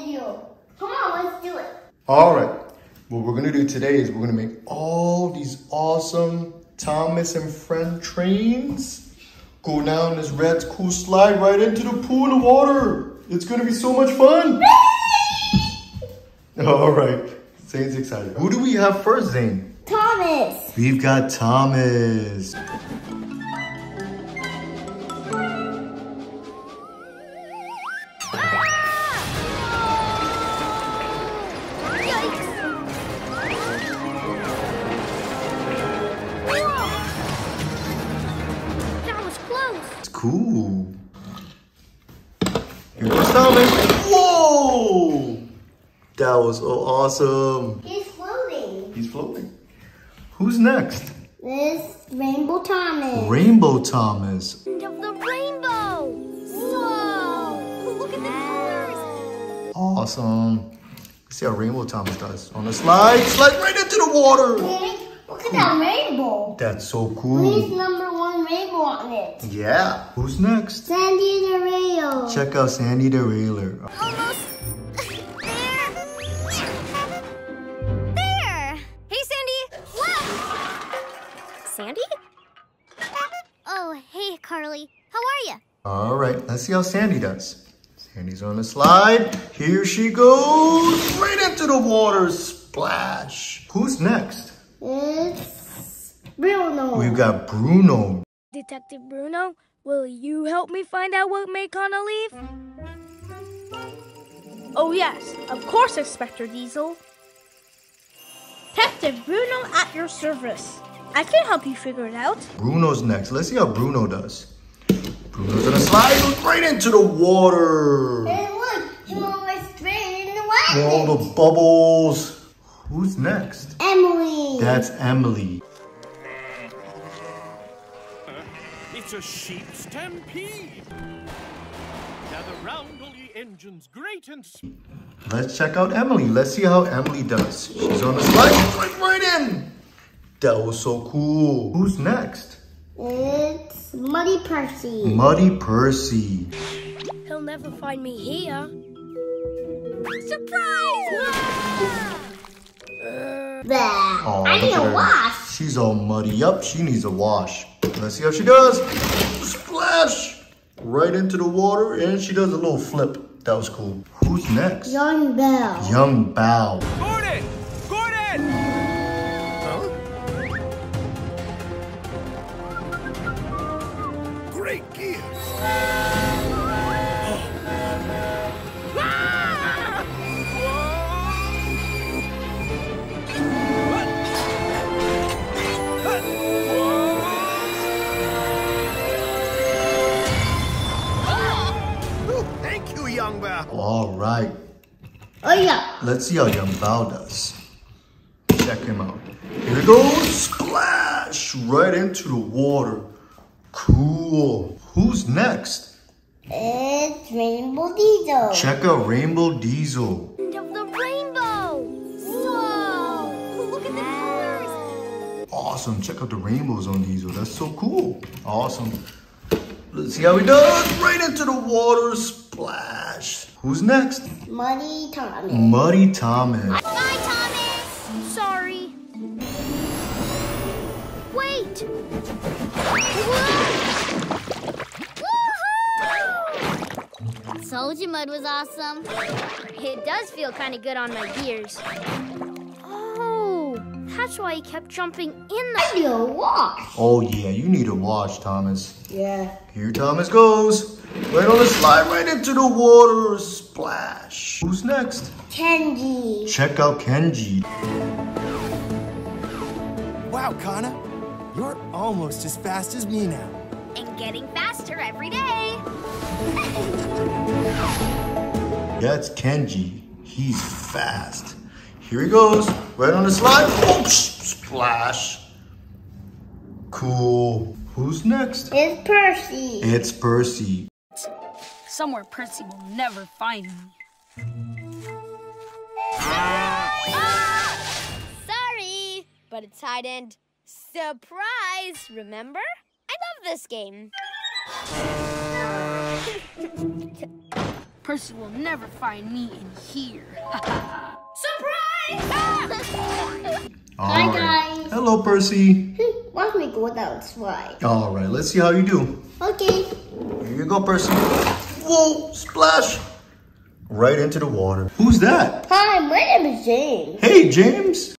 video. Come on, let's do it. All right. What we're gonna do today is we're gonna make all these awesome Thomas and Friend trains. Go down this red cool slide right into the pool of water. It's gonna be so much fun. all right. Zayn's excited. Who do we have first, Zayn? Thomas. We've got Thomas. That was so awesome. He's floating. He's floating. Who's next? This Rainbow Thomas. Rainbow Thomas. End of the rainbow. Whoa! Look at the colors. Awesome. Let's see how Rainbow Thomas does. On the slide, slide right into the water. Hey, Look at that rainbow. That's so cool. He's number one rainbow on it. Yeah. Who's next? Sandy the rail. Check out Sandy the Railer. Almost Sandy? Oh, hey, Carly. How are you? All right, let's see how Sandy does. Sandy's on the slide. Here she goes. Right into the water. Splash. Who's next? It's Bruno. We've got Bruno. Detective Bruno, will you help me find out what made Connor leave? Oh yes, of course, Inspector Diesel. Detective Bruno at your service. I can help you figure it out. Bruno's next. Let's see how Bruno does. Bruno's gonna slide goes right into the water. Hey, look, he went straight in the water. All the bubbles. Who's next? Emily. That's Emily. It's a sheep stampede. Gather round, all ye engines, great and small. Let's check out Emily. Let's see how Emily does. She's on the slide, right, right in. That was so cool. Who's next? It's Muddy Percy. Muddy Percy. He'll never find me here. Surprise! There. Oh, I need a her. wash. She's all muddy. Yup, she needs a wash. Let's see how she does. Splash! Right into the water, and she does a little flip. That was cool. Who's next? Young Belle. Yong Bao. Let's see how Yong Bao does. Check him out. Here he goes. Splash! Right into the water. Cool. Who's next? It's Rainbow Diesel. Check out Rainbow Diesel. End of the rainbow. Whoa! Look at the colors. Awesome. Check out the rainbows on Diesel. That's so cool. Awesome. Let's see how he does. Right into the water. Splash. Who's next? Muddy Thomas. Muddy Thomas. Bye, Thomas. Sorry. Wait. Woohoo! Told you mud was awesome. It does feel kind of good on my gears. That's why he kept jumping in the. I need a wash. Oh yeah, you need a wash, Thomas. Yeah. Here Thomas goes. Right on the slide, right into the water. Splash. Who's next? Kenji. Check out Kenji. Wow, Kana, you're almost as fast as me now. And getting faster every day. That's Kenji. He's fast. Here he goes. Right on the slide. Oops, splash. Cool. Who's next? It's Percy. It's Percy. Somewhere Percy will never find me. Ah! Sorry, but it's hide and surprise, remember? I love this game. Percy will never find me in here. Ah! Hi, All right. guys. Hello, Percy. Watch me go down slide. All right, let's see how you do. Okay. Here you go, Percy. Whoa, splash. Right into the water. Who's that? Hi, my name is James. Hey, James.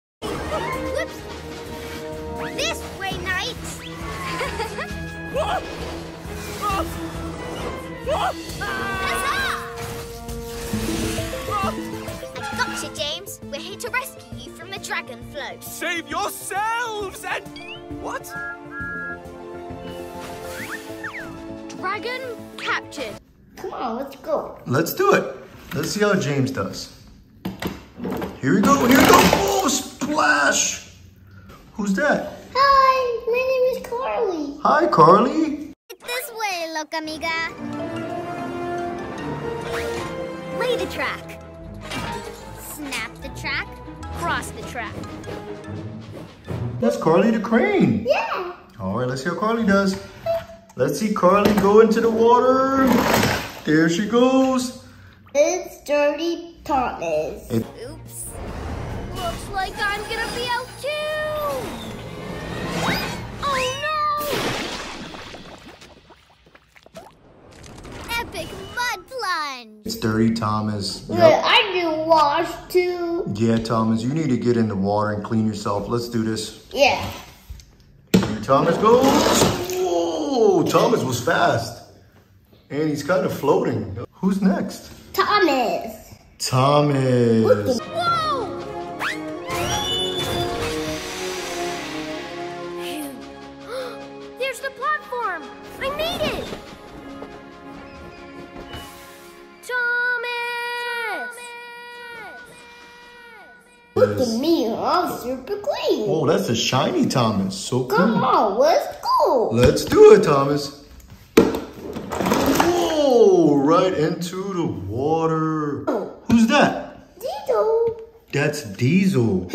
You dragon float. Save yourselves and. What? Dragon captured. Come on, let's go. Let's do it. Let's see how James does. Here we go, here we go. Oh, splash. Who's that? Hi, my name is Carly. Hi, Carly. This way, look, amiga. Lay the track. Snap the track. Cross the track. That's Carly the crane. Yeah. All right, let's see how Carly does. Let's see Carly go into the water. There she goes. It's Dirty Thomas. Oops. Looks like I'm gonna be out too. Mud plunge. It's Dirty Thomas. But Yep. I do wash too. Yeah, Thomas, you need to get in the water and clean yourself. Let's do this. Yeah. Here Thomas goes. Whoa, Thomas was fast. And he's kind of floating. Who's next? Thomas. Thomas. Whoa! Super clean. Oh, that's a shiny Thomas. So Come on, let's go. Let's do it, Thomas. Whoa, right into the water. Who's that? Dito. That's Diesel.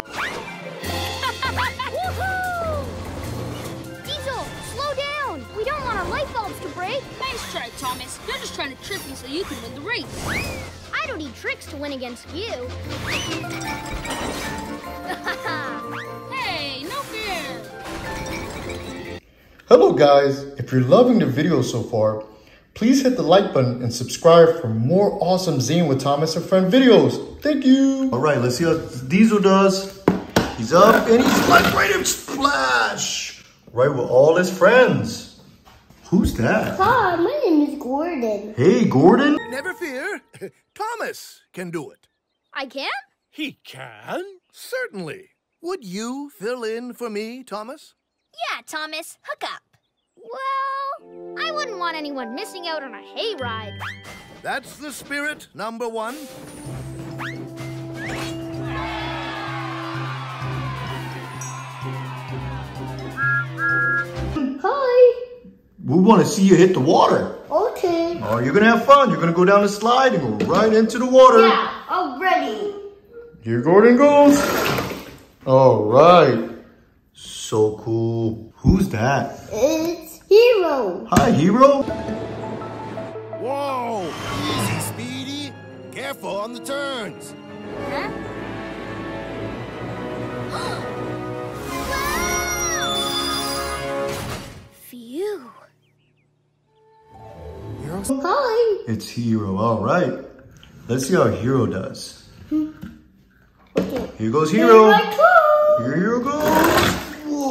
Diesel, slow down. We don't want our light bulbs to break. Nice try, Thomas. You're just trying to trick me so you can win the race. I don't need tricks to win against you. Hello guys, if you're loving the video so far, please hit the like button and subscribe for more awesome Zayn with Thomas and Friend videos. Thank you. All right, let's see how Diesel does. He's up and he's like right in splash. Right with all his friends. Who's that? Hi, my name is Gordon. Hey, Gordon. Never fear. Thomas can do it. I can? He can? Certainly. Would you fill in for me, Thomas? Yeah, Thomas, hook up. Well, I wouldn't want anyone missing out on a hayride. That's the spirit, number one. Hi. We want to see you hit the water. Okay. Oh, you're gonna have fun. You're gonna go down the slide and go right into the water. Yeah, I'm ready. Here Gordon goes. All right. So cool. Who's that? It's Hiro. Hi, Hiro. Whoa! Easy, Speedy. Careful on the turns. Huh? wow! Phew. Hi. It's Hiro. All right. Let's see how Hiro does. Hmm. Okay. Here goes Here Hiro. I come. Here Hiro goes.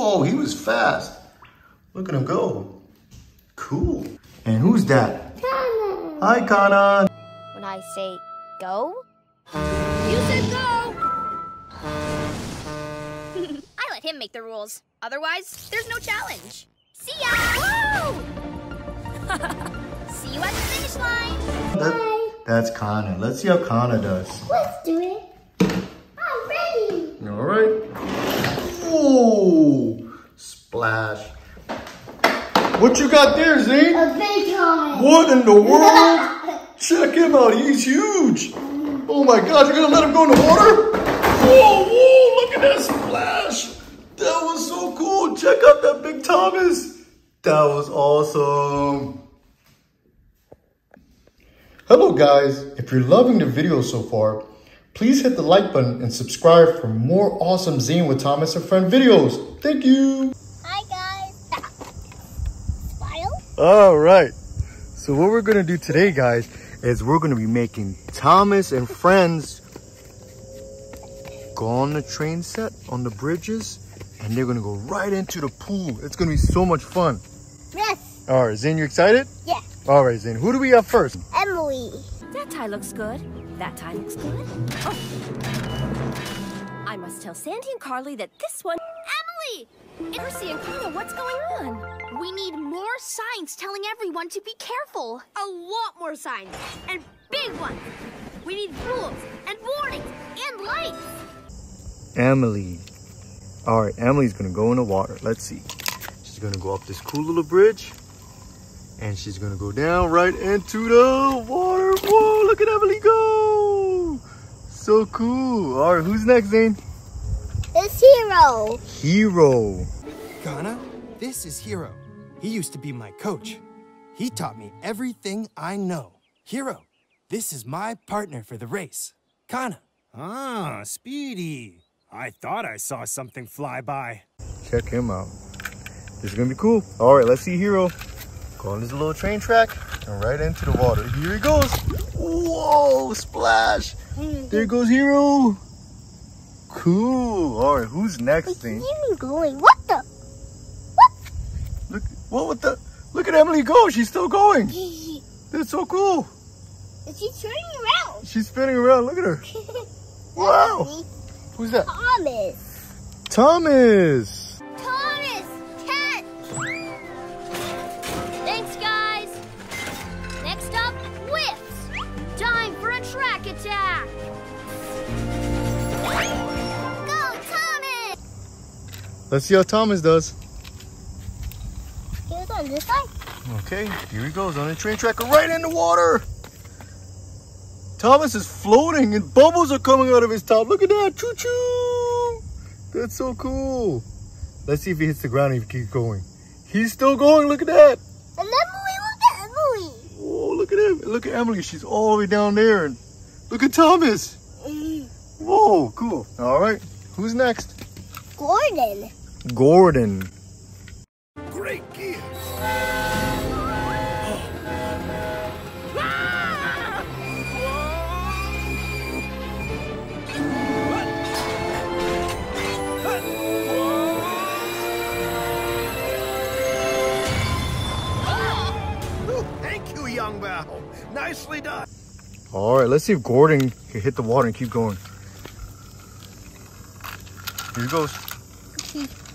Whoa, he was fast. Look at him go. Cool. And who's that? Tana. Hi, Kana. When I say go, You said go. I let him make the rules. Otherwise, there's no challenge. See ya! Woo! See you at the finish line. That, that's Kana. Let's see how Kana does. Let's do it. I'm ready. All right. Whoa. Splash. What you got there, Zayn? A big helmet. What in the world? Check him out. He's huge. Oh my gosh, you're gonna let him go in the water? Whoa, whoa, look at that splash. That was so cool. Check out that big Thomas. That was awesome. Hello guys, if you're loving the video so far, please hit the like button and subscribe for more awesome Zayn with Thomas and Friend videos. Thank you. Hi, guys. Smile. All right. So what we're gonna do today, guys, is we're gonna be making Thomas and Friends go on the train set on the bridges, and they're gonna go right into the pool. It's gonna be so much fun. Yes. All right, Zayn, you excited? Yeah. All right, Zayn. Who do we have first? Emily. That tie looks good. That tie looks good. Oh. I must tell Sandy and Carly that this one. Emily! Percy and Kana, what's going on? We need more signs telling everyone to be careful. A lot more signs. And big ones. We need rules and warnings and lights. Emily. All right, Emily's gonna go in the water. Let's see. She's gonna go up this cool little bridge, and she's gonna go down right into the water. Whoa! Look at Emily go! So cool. All right, who's next, Zayn? It's Hiro. Hiro. Kana, this is Hiro. He used to be my coach. He taught me everything I know. Hiro, this is my partner for the race. Kana. Ah, Speedy. I thought I saw something fly by. Check him out. This is gonna be cool. All right, let's see Hiro. Go on this little train track and right into the water. Here he goes. Whoa, splash. There goes Hiro. Cool. All right, who's next, Zayn? Even going. What the? What? Look, what with the? Look at Emily go. She's still going. That's so cool. She's turning around. She's spinning around. Look at her. Wow. Emily. Who's that? Thomas. Thomas. Thomas! Cat! Thanks, guys. Next up, whips. Time for a track attack. Let's see how Thomas does. He was on this side. Okay, here he goes on a train track right in the water. Thomas is floating and bubbles are coming out of his top. Look at that. Choo choo. That's so cool. Let's see if he hits the ground and if he keeps going. He's still going. Look at that. And Emily, look at Emily. Whoa, look at him. Look at Emily. She's all the way down there. And look at Thomas. Mm. Whoa, cool. All right. Who's next? Gordon. Gordon. Great gear. Thank you, Yong Bao. Nicely done. All right, let's see if Gordon can hit the water and keep going. Here he goes.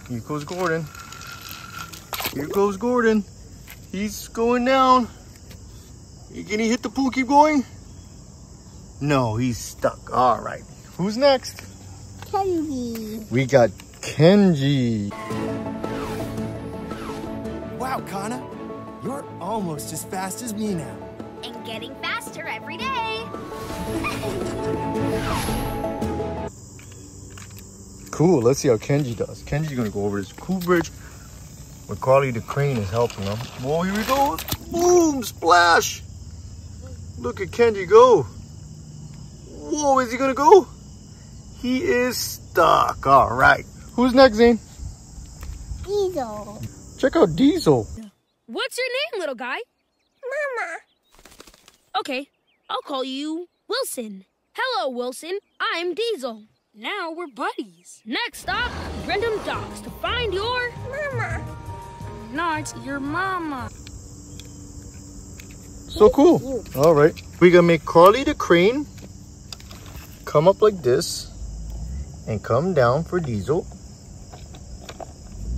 Here goes Gordon. Here goes Gordon. He's going down. Can he hit the pool? Keep going? No, he's stuck. All right. Who's next? Kenji. We got Kenji. Wow, Kana. You're almost as fast as me now. And getting faster every day. Cool. Let's see how Kenji does. Kenji's gonna go over this cool bridge where Carly the crane is helping him. Whoa, here he goes. Boom, splash. Look at Kenji go. Whoa, is he gonna go? He is stuck. All right. Who's next, Zayn? Diesel. Check out Diesel. What's your name, little guy? Mama. Okay, I'll call you Wilson. Hello, Wilson. I'm Diesel. Now we're buddies. Next stop, Brendam Docks to find your Mama. not your mama. So cool. All right. We're gonna make Carly the crane come up like this and come down for Diesel.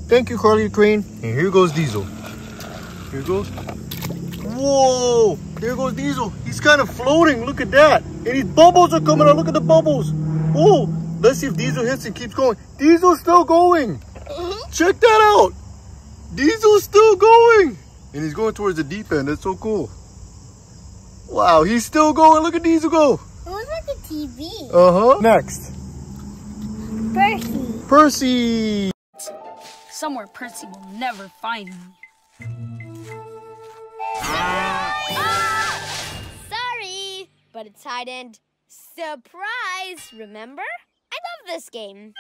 Thank you, Carly the crane. And here goes Diesel. Here goes. Whoa! There goes Diesel. He's kind of floating. Look at that. And his bubbles are coming out. Look at the bubbles. Whoa! Let's see if Diesel hits and keeps going. Diesel's still going. Check that out. Diesel's still going. And he's going towards the deep end. That's so cool. Wow, he's still going. Look at Diesel go. It was like a TV. Uh-huh. Next. Percy. Percy. Somewhere Percy will never find me. Sorry. but it's hide and surprise, remember? I love this game.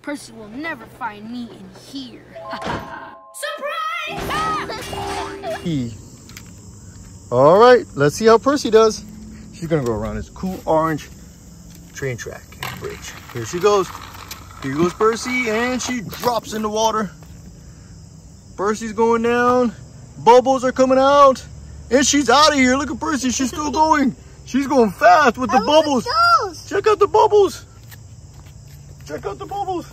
Percy will never find me in here. Surprise! E. Ah! All right, let's see how Percy does. She's gonna go around this cool orange train track and bridge. Here she goes. Here goes Percy, and she drops in the water. Percy's going down. Bubbles are coming out. And she's out of here. Look at Percy. She's still going. She's going fast with the bubbles. Check out the bubbles. Check out the bubbles.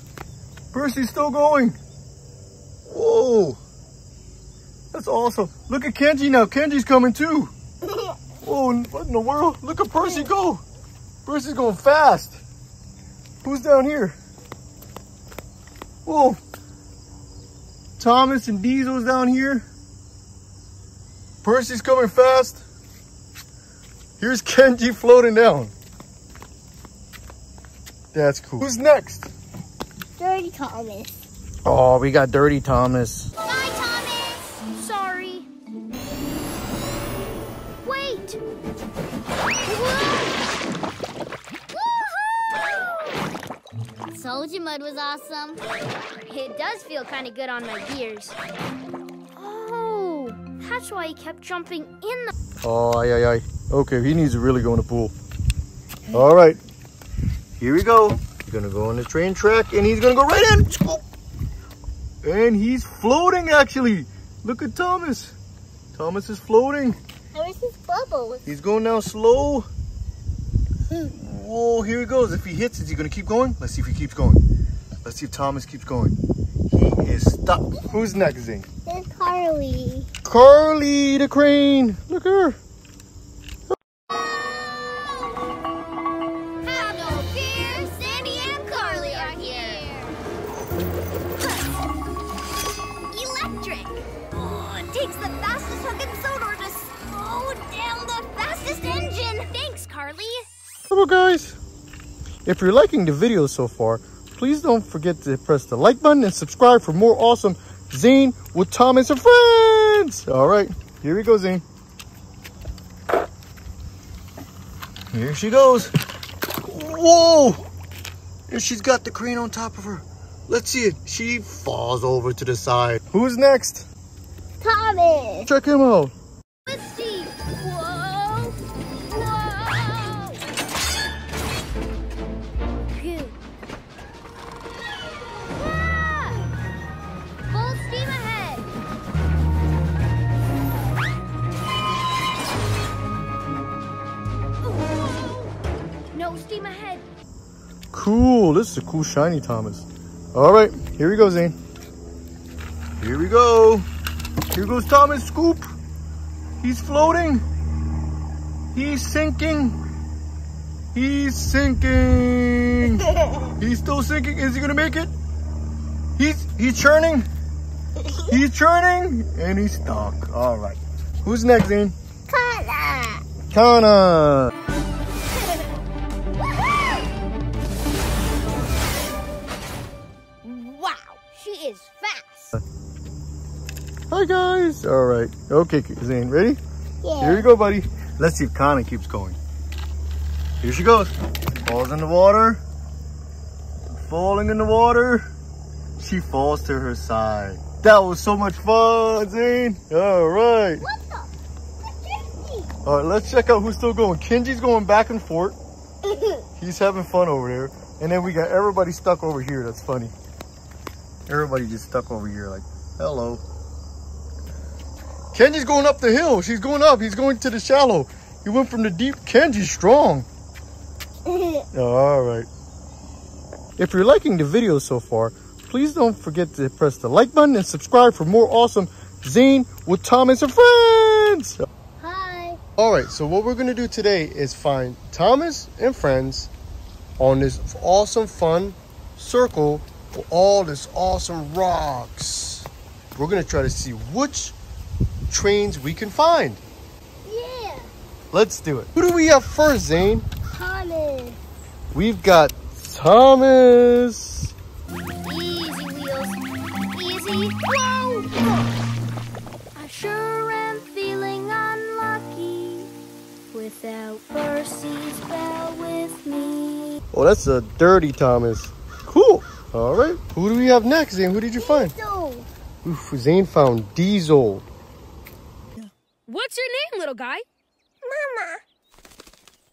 Percy's still going. Whoa. That's awesome. Look at Kenji now. Kenji's coming too. Whoa, what in the world? Look at Percy go. Percy's going fast. Who's down here? Whoa. Thomas and Diesel's down here. Percy's coming fast. Here's Kenji floating down. That's cool. Who's next? Dirty Thomas. Oh, we got Dirty Thomas. Bye, Thomas. Sorry. Wait. Woohoo! Soldier mud was awesome. It does feel kind of good on my gears. Oh, that's why he kept jumping in the. Oh, aye, aye, aye. Okay, he needs to really go in the pool. All right, here we go. He's gonna go on the train track and he's gonna go right in. And he's floating actually. Look at Thomas. Thomas is floating. Where's his bubbles? He's going down slow. Hmm. Whoa, here he goes. If he hits, is he gonna keep going? Let's see if he keeps going. Let's see if Thomas keeps going. He is stuck. Who's next, Zayn? There's Carly. Carly the crane. Look at her. Guys. If you're liking the video so far, please don't forget to press the like button and subscribe for more awesome Zayn with Thomas and friends. All right, here we go, Zayn. Here she goes. Whoa! And she's got the crane on top of her. Let's see it. She falls over to the side. Who's next? Thomas. Check him out. Cool. This is a cool shiny Thomas. All right, here we go, Zayn. Here we go. Here goes Thomas Scoop. He's floating. He's sinking. He's sinking. He's still sinking. Is he gonna make it? He's he's churning. He's churning and he's stuck. All right. Who's next, Zayn? Carla. Kana. She is fast. Hi guys. All right. Okay, Zayn, ready? Yeah. Here you go, buddy. Let's see if Kana keeps going. Here she goes. Falls in the water. Falling in the water. She falls to her side. That was so much fun, Zayn. All right. What the? Kenji. All right, let's check out who's still going. Kenji's going back and forth. He's having fun over there. And then we got everybody stuck over here. That's funny. Everybody just stuck over here like, hello. Kenji's going up the hill. She's going up. He's going to the shallow. He went from the deep. Kenji's strong. Oh, all right. If you're liking the video so far, please don't forget to press the like button and subscribe for more awesome Zayn with Thomas and friends. Hi. All right, so what we're gonna do today is find Thomas and friends on this awesome fun circle for all this awesome rocks. We're gonna try to see which trains we can find. Yeah. Let's do it. Who do we have first, Zayn? Thomas. We've got Thomas. Without Percy's bell with me. Oh, that's a dirty Thomas. Cool. All right. Who do we have next, Zayn? Who did you find? So, Oof, Zayn found Diesel. What's your name, little guy? Mama.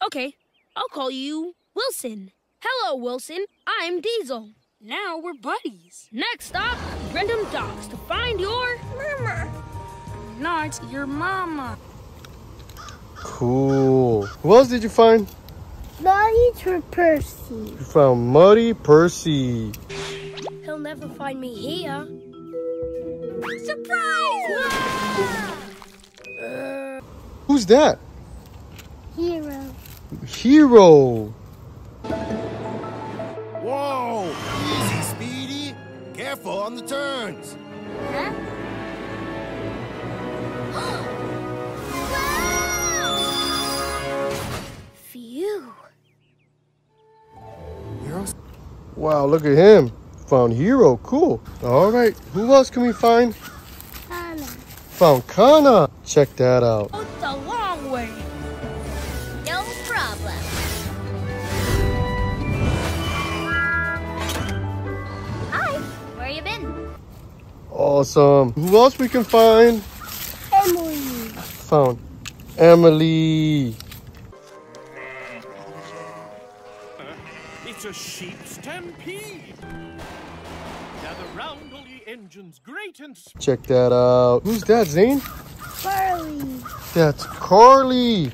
Okay, I'll call you Wilson. Hello, Wilson. I'm Diesel. Now we're buddies. Next stop, Brendam Docks to find your Mama. not your mama. Cool. Who else did you find? Daddy for Percy. You found Muddy Percy. He'll never find me here. Surprise! Who's that? Hiro. Hiro. Whoa! Easy, Speedy. Careful on the turns. Phew. Wow, look at him. Found Hiro. Cool. All right. Who else can we find? Anna. Found Kana. Check that out. Oh, it's a long way. No problem. Hi. Where you been? Awesome. Who else we can find? Emily. Found Emily. It's a sheep stampede. Gather round, all ye engines great and. Check that out. Who's that, Zayn? Carly. That's Carly.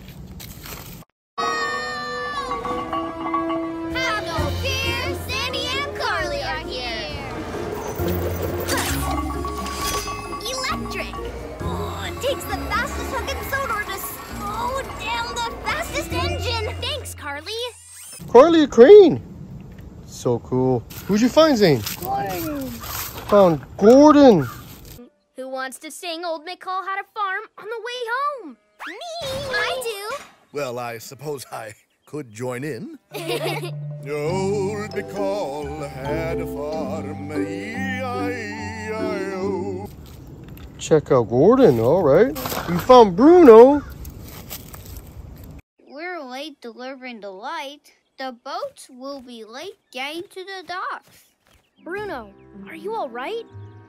Have no fear, Sandy and Carly are here. Electric. Oh, it takes the fastest hook and soda to slow down the fastest engine. Thanks, Carly. Carly Crane. So cool. Who'd you find, Zayn? Gordon. Found Gordon. Who wants to sing Old McCall Had a Farm on the way home? Me. I do. Well, I suppose I could join in. Old McCall had a farm, E-I-E-I-O. Check out Gordon. All right. We found Bruno. We're late delivering the light. The boats will be late getting to the docks. Bruno, are you all right?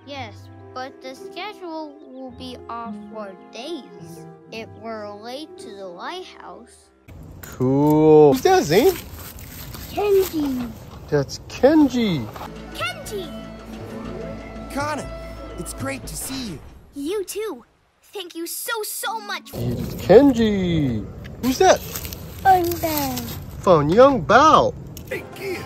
Yes, but the schedule will be off for days if we're late to the lighthouse. Cool. Who's that, Zayn? Eh? Kenji. That's Kenji. Kenji! Kana, it's great to see you. You too. Thank you so, so much. It's Kenji. Who's that? I'm there. Found Yong Bao. Hey, kids.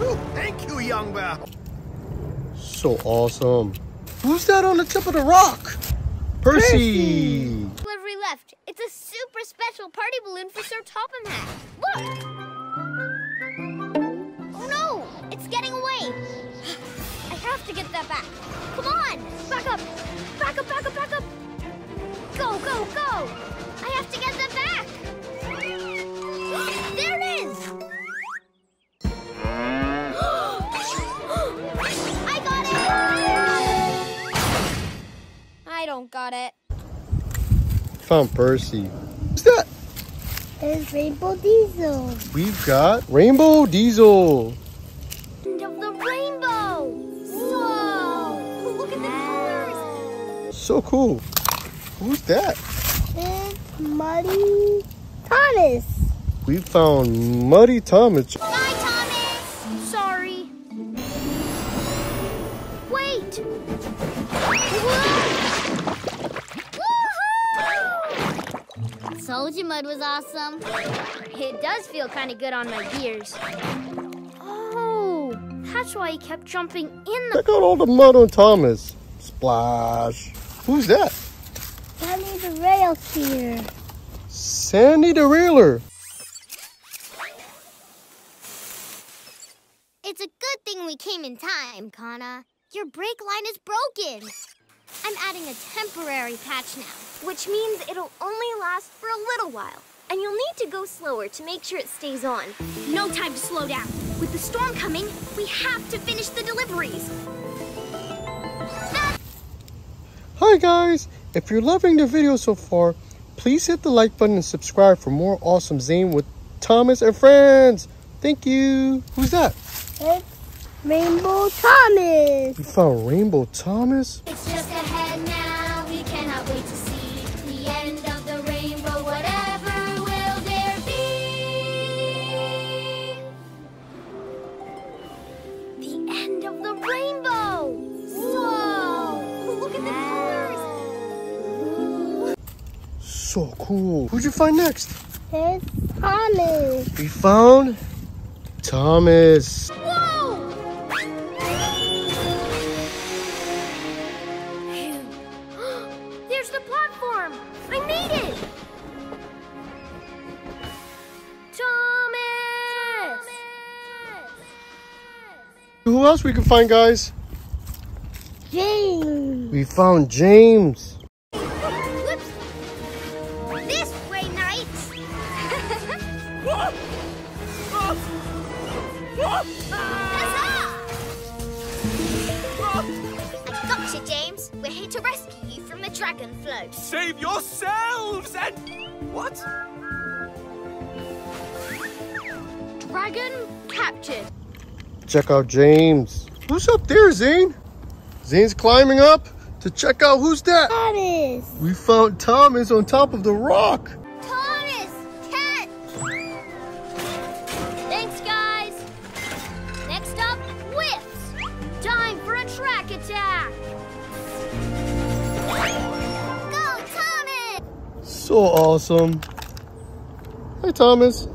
Oh, thank you, Yong Bao. So awesome. Who's that on the tip of the rock? Percy. Delivery left. It's a super special party balloon for Sir Topham Hatt. Look! Oh no! It's getting away! I have to get that back. Come on! Back up! Back up, back up, back up! Go, go, go! I have to get that back! There it is! I got it! I don't got it. Found Percy. Who's that? It's Rainbow Diesel. We've got Rainbow Diesel. End of the rainbow! Whoa! Look at the colors! So cool. Who's that? It's Muddy Thomas. We found Muddy. Thomas! You mud was awesome. It does feel kind of good on my gears. Oh, that's why he kept jumping in the... Check out all the mud on Thomas. Splash. Who's that? Danny the rail steer. Sandy the Railer. It's a good thing we came in time, Kana. Your brake line is broken. I'm adding a temporary patch now, which means it'll only last for a little while. And you'll need to go slower to make sure it stays on. No time to slow down. With the storm coming, we have to finish the deliveries. Hi guys! If you're loving the video so far, please hit the like button and subscribe for more awesome Zayn with Thomas and friends. Thank you. Who's that? It's Rainbow Thomas. You found Rainbow Thomas? So cool. Who'd you find next? It's Thomas. We found Thomas. Whoa! There's the platform! I made it! Thomas! Who else we can find, guys? James. We found James. I gotcha, James. We're here to rescue you from the dragon float. Save yourselves and. What? Dragon captured. Check out James. Who's up there, Zayn? Zayn's climbing up to check out who's that. Thomas. We found Thomas on top of the rock. So awesome. Hi, Thomas.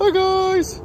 Hi, guys.